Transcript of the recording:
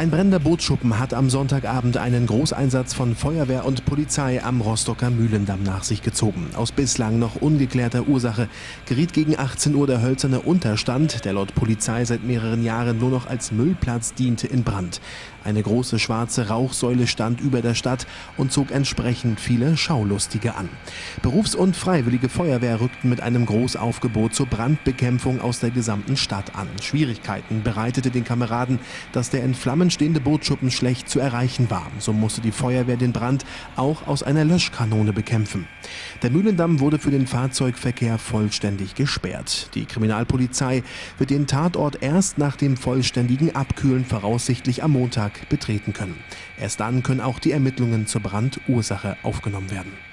Ein brennender Bootsschuppen hat am Sonntagabend einen Großeinsatz von Feuerwehr und Polizei am Rostocker Mühlendamm nach sich gezogen. Aus bislang noch ungeklärter Ursache geriet gegen 18 Uhr der hölzerne Unterstand, der laut Polizei seit mehreren Jahren nur noch als Müllplatz diente, in Brand. Eine große schwarze Rauchsäule stand über der Stadt und zog entsprechend viele Schaulustige an. Berufs- und Freiwillige Feuerwehr rückten mit einem Großaufgebot zur Brandbekämpfung aus der gesamten Stadt an. Schwierigkeiten bereitete den Kameraden, dass der in Flammen stehende Bootschuppen schlecht zu erreichen war. So musste die Feuerwehr den Brand auch aus einer Löschkanone bekämpfen. Der Mühlendamm wurde für den Fahrzeugverkehr vollständig gesperrt. Die Kriminalpolizei wird den Tatort erst nach dem vollständigen Abkühlen voraussichtlich am Montag betreten können. Erst dann können auch die Ermittlungen zur Brandursache aufgenommen werden.